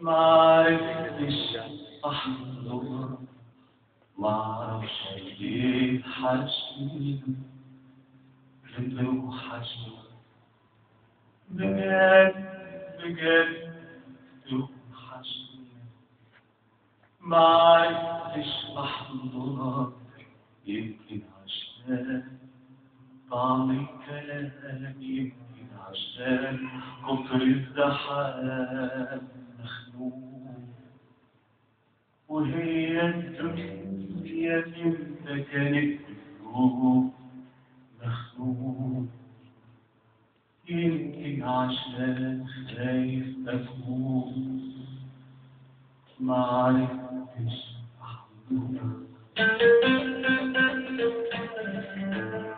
معرفتش أحضرك معرفش ليه حشيك بتوحشني بجد بجد بتوحشني معرفتش أحضرك يمكن عشان طعم الكلام يمكن عشان كتر الزحام وهي انت كانت بتروح مخنوق يمكن عشان خايف افوق معرفتش احضرك يمكن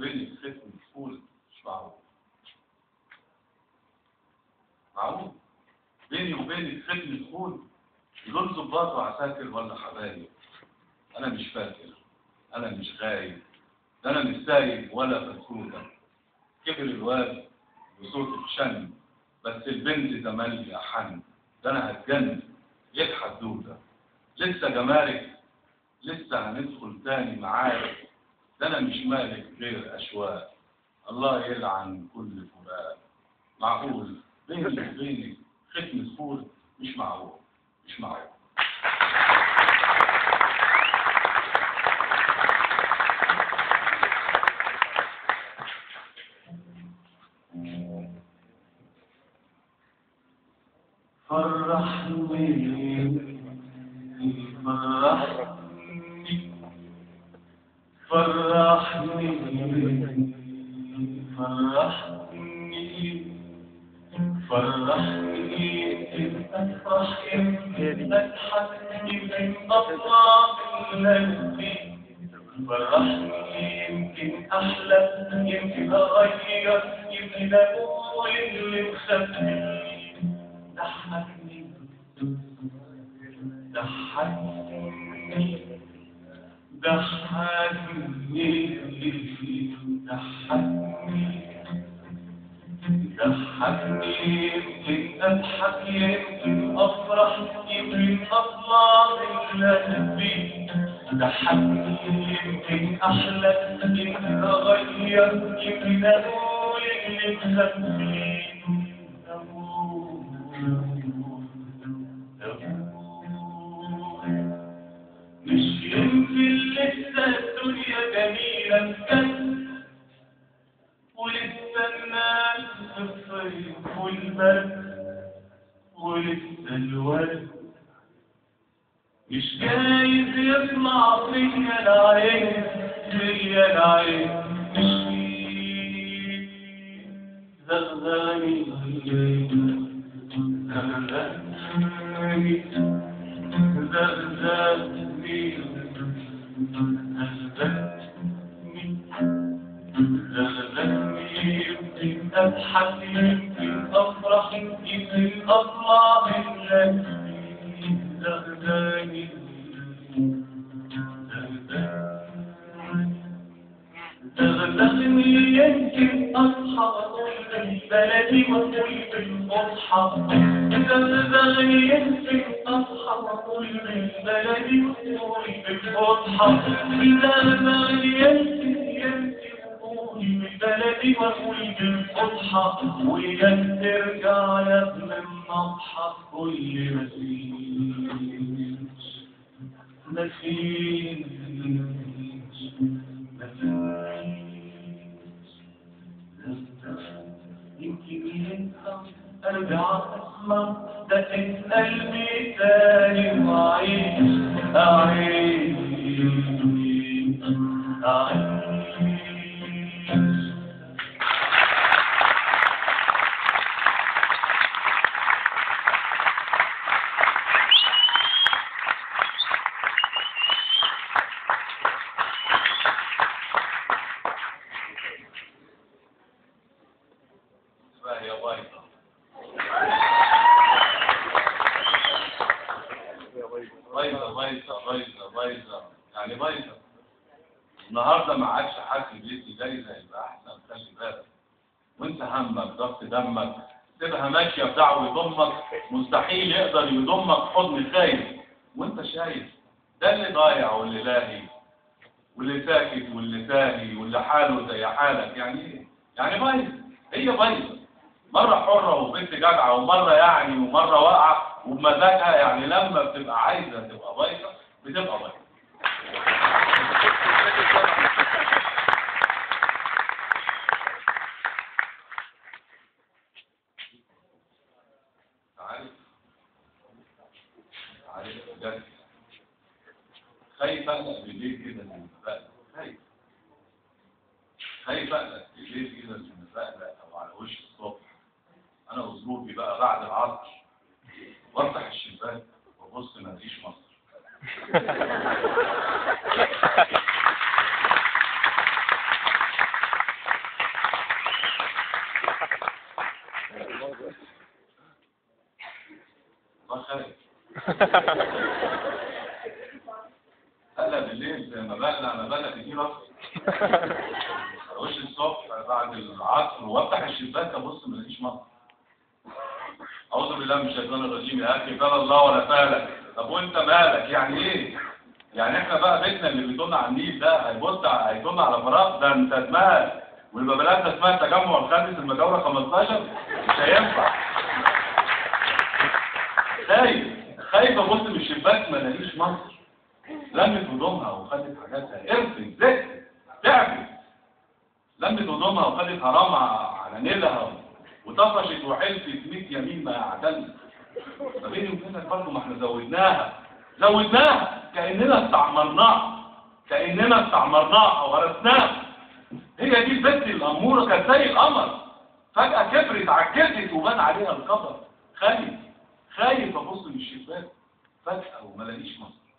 بيني وبينك ختم طفولة مش معقول معقول بيني وبينك ختم طفولة دول ظباط وعساكر ولا حبايب. أنا مش فاكر. أنا مش غايب. أنا مش سايب ولا فتوته كبر الواد وصوته شن بس البنت تملي احن ده أنا هتجنن. إيه الحدوته لسه جمارك. لسه هندخل تاني معارك. ده أنا مش مالك غير اشواق الله يلعن كل فراق معقول؟ بيني وبينك ختم سكول مش معقول مش معقول. فرحني فرحني فرحني فرحني أفرح إذ أضحك إذ أطلع قلبي فرحني يمكن أحلى يمكن أغير يمكن أقول اللي مخبي ضحكني ضحكني ضحكني يمكن أضحك يمكن أفرح يمكن أطلع من ضحكني يمكن أحلى يمكن أغير يمكن أقول اللي مخبي الدنيا بجد ولسه الناس في الصيف والبرد ولسه الورد. مش جايز يطلع فيا العين فيا العين. زغزاني زغزاني زغزاني زغزاني يمكن أضحك يمكن أفرح يمكن أطلع من قلبي زغزاني تغلغني يمكن أصحى أقول بالبلدي وأقول بالفصحى تغلغني يمكن أصحى أقول بالبلدي وأقول بالفصحى تغلغني يمكن يمكن أقول بالبلدي وأقول بالفصحى ويا ترجع يا ابن النضحى كل ما فيش ما فيش يمكن ينفع ارجع اسمع دقة قلبي تاني اعيش اعيش عادش حد بيدي جايزة يبقى أحسن خلي بالك. وأنت همك ضغط دمك. سيبها ماشية بتاعه ويضمك. مستحيل يقدر يضمك حضن خايف. وأنت شايف ده اللي ضايع واللي لاهي واللي ساكت واللي تاهي واللي حاله زي حالك. يعني إيه؟ يعني بايظة هي بايظة. مرة حرة وبنت جدعة ومرة يعني ومرة واقعة وبمزاجها يعني لما بتبقى عايزة تبقى بايظة بتبقى بايظة. خايف اقلق بالليل كده من المفاجأة؟ خايف خايف اقلق بالليل كده من المفاجأة أو على وش الصبح؟ أنا وظروفي بقى بعد العصر. وأفتح الشباك وأبص مفيش مصر ما خايف بقلع تجي راسي وش الصبح بعد العصر وأفتح الشباك أبص ما الاقيش مطر. أعوذ بالله من الشيطان الرجيم. يا أخي قال الله ولا فالك طب وأنت مالك؟ يعني إيه؟ يعني إحنا بقى بيتنا اللي بيطل على النيل ده هيبص هيطل على فراغ ده أنت دماغ ويبقى بلدنا اسمها التجمع الخامس المجاورة 15 مش هينفع. خايف. خايف أبص من الشباك ما الاقيش مصر لمت هدومها وخدت حاجاتها. ارفد زهت تعبت لمت هدومها وخدت حرامها على نيلها وطفشت وحلفت 100 يمين ما اعتلت ما بيني وبينك برضه ما إحنا زودناها. زودناها. كأننا استعمرناها. كأننا استعمرناها وورثناها. هي دي البنت الاموره كانت زي القمر. فجأة كبرت عجزت وبان عليها القدر خايف. خايف أبص من الشباك فجأة وما الاقيش مصر.